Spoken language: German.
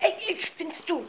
Ey, spinnst du?